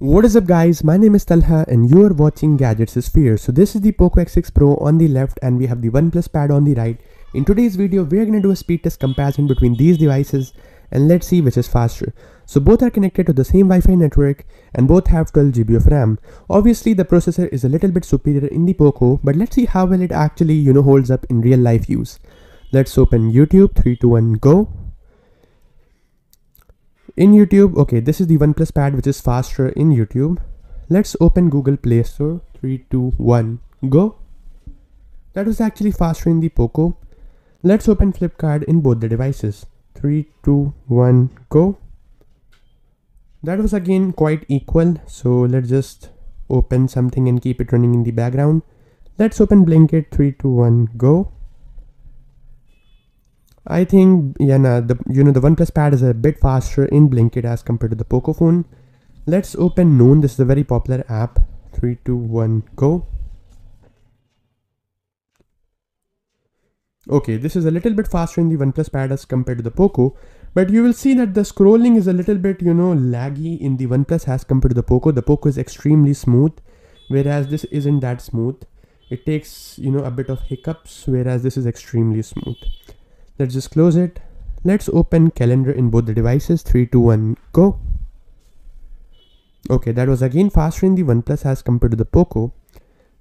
What is up guys, my name is Talha and you are watching Gadgets Sphere. So this is the Poco X6 Pro on the left and we have the OnePlus pad on the right. In today's video, we are going to do a speed test comparison between these devices and let's see which is faster. So both are connected to the same Wi-Fi network and both have 12GB of RAM. Obviously the processor is a little bit superior in the Poco but let's see how well it actually you know holds up in real life use. Let's open YouTube, 3, 2, 1, go in YouTube okay this is the OnePlus pad which is faster in YouTube. Let's open Google Play Store. 3 2 1 go. That was actually faster in the Poco. Let's open Flipkart in both the devices. 3 2 1 go. That was again quite equal so let's just open something and keep it running in the background. Let's open Blinkit. 3 2 1 go I think yeah, nah, the you know the OnePlus Pad is a bit faster in Blinkit as compared to the Poco phone. Let's open Noon. This is a very popular app. Three, two, one, go. Okay, this is a little bit faster in the OnePlus Pad as compared to the Poco, but you will see that the scrolling is a little bit you know laggy in the OnePlus as compared to the Poco. The Poco is extremely smooth, whereas this isn't that smooth. It takes you know a bit of hiccups, whereas this is extremely smooth. Let's just close it. Let's open calendar in both the devices. 3, 2, 1, go. Okay, that was again faster in the OnePlus as compared to the Poco.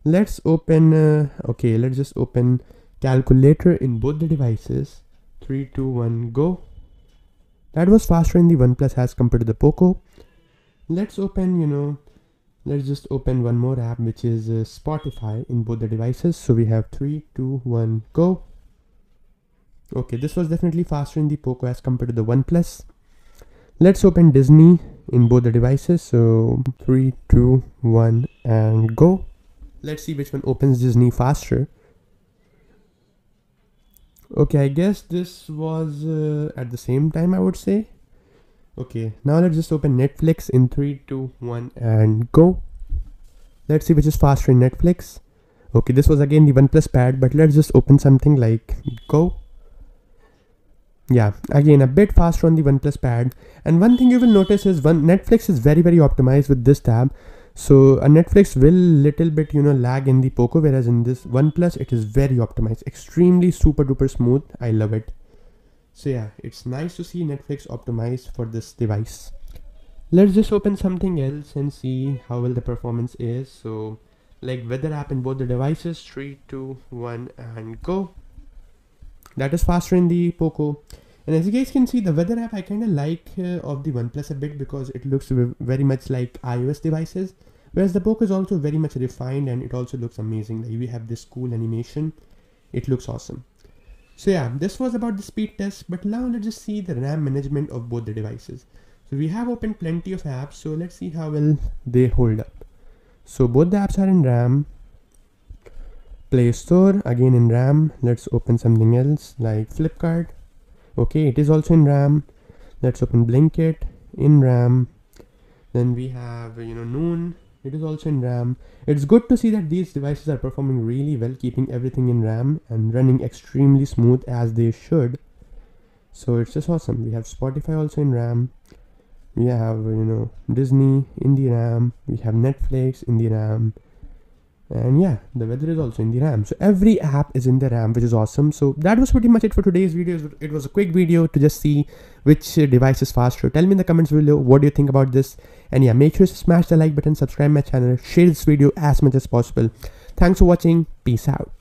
Let's open, uh, okay, let's just open calculator in both the devices. 3, 2, 1, go. That was faster in the OnePlus as compared to the Poco. Let's open, you know, let's just open one more app which is uh, Spotify in both the devices. So we have 3, 2, 1, go. Okay, this was definitely faster in the Poco as compared to the OnePlus. Let's open Disney in both the devices. So three, two, one, and go. Let's see which one opens Disney faster. Okay, I guess this was uh, at the same time, I would say. Okay, now let's just open Netflix in three, two, one, and go. Let's see which is faster in Netflix. Okay, this was again the OnePlus pad, but let's just open something like go yeah again a bit faster on the oneplus pad. And one thing you will notice is one netflix is very very optimized with this tab. So a netflix will little bit you know lag in the poco whereas in this oneplus it is very optimized. Extremely super duper smooth. I love it. So yeah it's nice to see netflix optimized for this device. Let's just open something else and see how well the performance is. So like weather app in both the devices three two one and go that is faster in the Poco. And as you guys can see, the weather app I kind of like uh, of the OnePlus a bit because it looks very much like iOS devices. Whereas the Poco is also very much refined and it also looks amazing. Like we have this cool animation. It looks awesome. So yeah, this was about the speed test. But now let's just see the RAM management of both the devices. So we have opened plenty of apps. So let's see how well they hold up. So both the apps are in RAM Play Store again in RAM. Let's open something else like Flipkart. Okay, it is also in RAM. Let's open Blinkit in RAM. Then we have you know Noon. It is also in RAM. It's good to see that these devices are performing really well, keeping everything in RAM and running extremely smooth as they should. So it's just awesome. We have Spotify also in RAM. We have you know Disney in the RAM. We have Netflix in the RAM and yeah the weather is also in the ram. So every app is in the ram which is awesome. So that was pretty much it for today's video. It was a quick video to just see which device is faster. Tell me in the comments below what do you think about this. And yeah make sure to smash the like button subscribe my channel share this video as much as possible. Thanks for watching. Peace out